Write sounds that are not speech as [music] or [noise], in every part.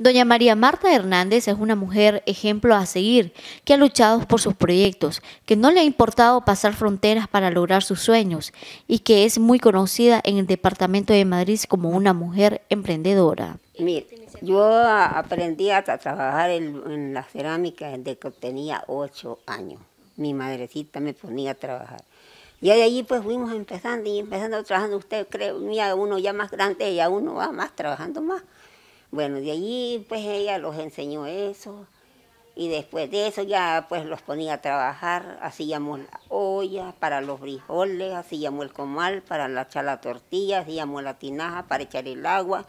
Doña María Marta Hernández es una mujer ejemplo a seguir, que ha luchado por sus proyectos, que no le ha importado pasar fronteras para lograr sus sueños y que es muy conocida en el departamento de Madrid como una mujer emprendedora. Mire, yo aprendí a trabajar en, la cerámica desde que tenía ocho años. Mi madrecita me ponía a trabajar. Y de allí pues fuimos empezando y empezando trabajando. Usted cree, mira, uno ya más grande y a uno va más trabajando más. Bueno, de allí pues ella los enseñó eso. Y después de eso ya pues los ponía a trabajar, hacíamos la olla para los frijoles, hacíamos el comal para echar la tortilla, hacíamos la tinaja para echar el agua.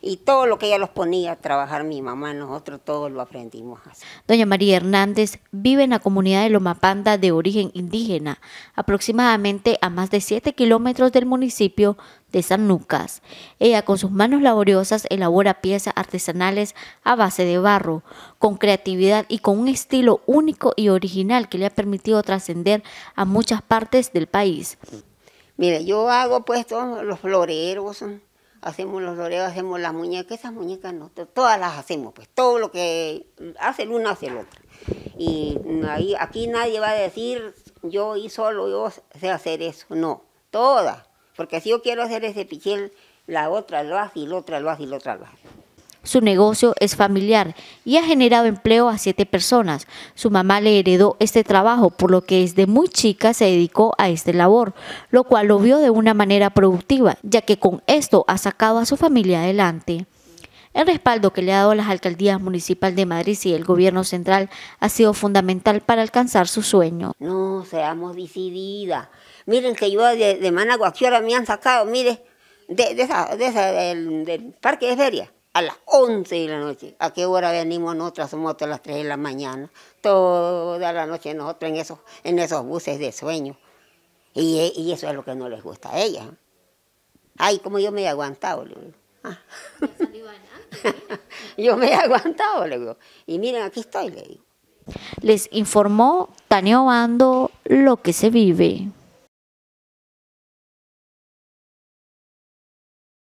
Y todo lo que ella los ponía a trabajar mi mamá, nosotros todos lo aprendimos así. Doña María Hernández vive en la comunidad de Lomapanda de origen indígena, aproximadamente a más de 7 kilómetros del municipio de San Lucas. Ella con sus manos laboriosas elabora piezas artesanales a base de barro, con creatividad y con un estilo único y original que le ha permitido trascender a muchas partes del país. Mire, yo hago pues todos los floreros, hacemos los floreros, hacemos las muñecas, esas muñecas no, todas las hacemos, pues todo lo que hace el uno hace el otro. Y ahí, aquí nadie va a decir, yo y solo yo sé hacer eso, no, todas porque si yo quiero hacer ese pichel, la otra lo hace y la otra lo hace y la otra lo hace. Su negocio es familiar y ha generado empleo a siete personas. Su mamá le heredó este trabajo, por lo que desde muy chica se dedicó a este labor, lo cual lo vio de una manera productiva, ya que con esto ha sacado a su familia adelante. El respaldo que le ha dado las alcaldías municipales de Madrid y el gobierno central ha sido fundamental para alcanzar su sueño. No seamos decididas. Miren que yo de, de Managua, ¿qué hora me han sacado? Mire, de, esa, de esa, del, parque de feria, a las 11 de la noche. ¿A qué hora venimos nosotros? Somos a las 3 de la mañana. Toda la noche nosotros en esos, en esos buses de sueño. Y, y eso es lo que no les gusta a ella. Ay, como yo me he aguantado. Ah. Yo me he [laughs] aguantado, le digo. Y miren, aquí estoy, le digo. Les informó Tania Obando lo que se vive.